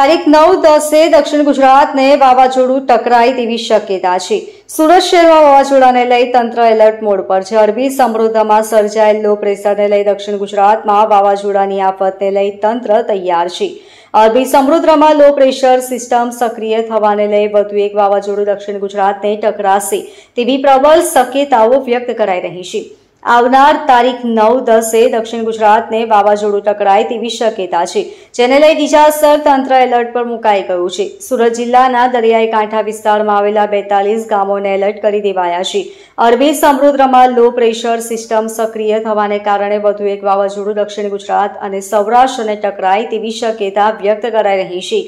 તારીખ નવ દસે દક્ષિણ ગુજરાતને વાવાઝોડું ટકરાય તેવી શક્યતા છે. સુરત શહેરમાં વાવાઝોડાને લઈ તંત્ર એલર્ટ મોડ પર છે. અરબી સમૃદ્ધમાં સર્જાયેલ લો પ્રેશરને લઈ દક્ષિણ ગુજરાતમાં વાવાઝોડાની આફતને લઈ તંત્ર તૈયાર છે. અરબી સમુદ્રમાં લો પ્રેશર સિસ્ટમ સક્રિય થવાને લઈ વધુ એક વાવાઝોડું દક્ષિણ ગુજરાતને ટકરાશે તેવી પ્રબળ શક્યતાઓ વ્યક્ત કરાઈ રહી છે. આવનાર તારીખ નવ, દસે દક્ષિણ ગુજરાતને વાવાઝોડું ટકરાય તેવી શક્યતા છે. જેને લઈ ડિઝાસ્ટર તંત્ર એલર્ટ પર મુકાઈ ગયું છે. સુરત જિલ્લાના દરિયાઈ કાંઠા વિસ્તારમાં આવેલા બેતાલીસ ગામોને એલર્ટ કરી દેવાયા છે. અરબી સમુદ્રમાં લો પ્રેશર સિસ્ટમ સક્રિય થવાને કારણે વધુ એક વાવાઝોડું દક્ષિણ ગુજરાત અને સૌરાષ્ટ્રને ટકરાય તેવી શક્યતા વ્યક્ત કરાઈ રહી છે.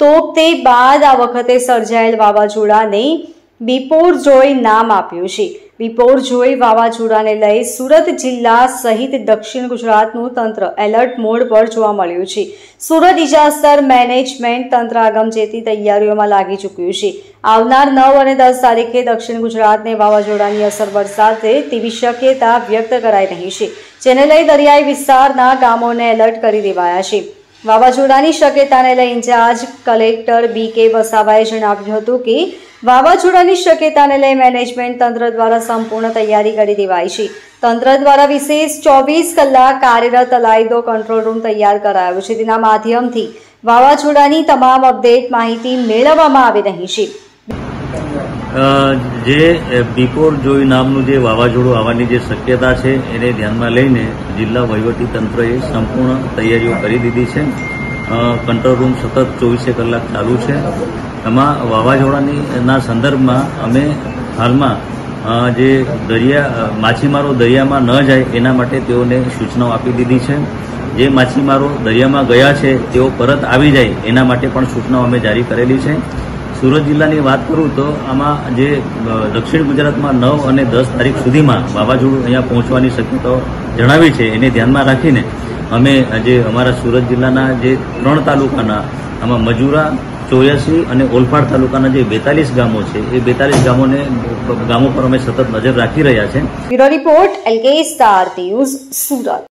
તો તે બાદ આ વખતે સર્જાયેલ વાવાઝોડાને બિપોર જોઈ નામ આપ્યું છે. બિપોર જોઈ વાવાઝોડાને લઈ સુરત જિલ્લા સહિત દક્ષિણ ગુજરાતનું તંત્ર એલર્ટ મોડ પર જોવા મળ્યું છે. સુરત ડિઝાસ્ટર મેનેજમેન્ટ તંત્ર આગમચેતી તૈયારીઓમાં લાગી ચૂક્યું છે. આવનાર નવ અને દસ તારીખે દક્ષિણ ગુજરાતને વાવાઝોડાની અસર વરસાદે તેવી શક્યતા વ્યક્ત કરાઈ રહી છે. જેને લઈ દરિયાઈ વિસ્તારના ગામોને એલર્ટ કરી દેવાયા છે. વાવાઝોડાની શક્યતાને લઈ ઇન્ચાર્જ કલેક્ટર બી કે વસાવાએ જણાવ્યું હતું કે વાવાઝોડાની શક્યતાને લઈ મેનેજમેન્ટ તંત્ર દ્વારા સંપૂર્ણ તૈયારી કરી દેવાઈ છે. તંત્ર દ્વારા વિશેષ ચોવીસ કલાક કાર્યરત અલાયદો કંટ્રોલ રૂમ તૈયાર કરાયો છે. તેના માધ્યમથી વાવાઝોડાની તમામ અપડેટ માહિતી મેળવવામાં આવી રહી છે. જે બિપોર જોઈ નામનું જે વાવાઝોડું આવવાની જે શક્યતા છે, એને ધ્યાનમાં લઈને જિલ્લા વહીવટી તંત્રએ સંપૂર્ણ તૈયારીઓ કરી દીધી છે. કંટ્રોલ રૂમ સતત ચોવીસે કલાક ચાલુ છે. એમાં વાવાઝોડાની સંદર્ભમાં અમે હાલમાં જે દરિયા માછીમારો દરિયામાં ન જાય એના માટે તેઓને સૂચનાઓ આપી દીધી છે. જે માછીમારો દરિયામાં ગયા છે, તેઓ પરત આવી જાય એના માટે પણ સૂચનાઓ અમે જારી કરેલી છે. સુરત જિલ્લાની વાત કરું તો આમાં જે દક્ષિણ ગુજરાતમાં નવ અને દસ તારીખ સુધીમાં વાવાઝોડું અહીંયા પહોંચવાની શક્યતાઓ જણાવી છે. એને ધ્યાનમાં રાખીને અમે જે અમારા સુરત જિલ્લાના જે ત્રણ તાલુકાના, આમાં મજુરા, ચોર્યાસી અને ઓલપાડ તાલુકાના જે બેતાલીસ ગામો છે, એ બેતાલીસ ગામોને, ગામો પર અમે સતત નજર રાખી રહ્યા છે. રિપોર્ટ સુરત.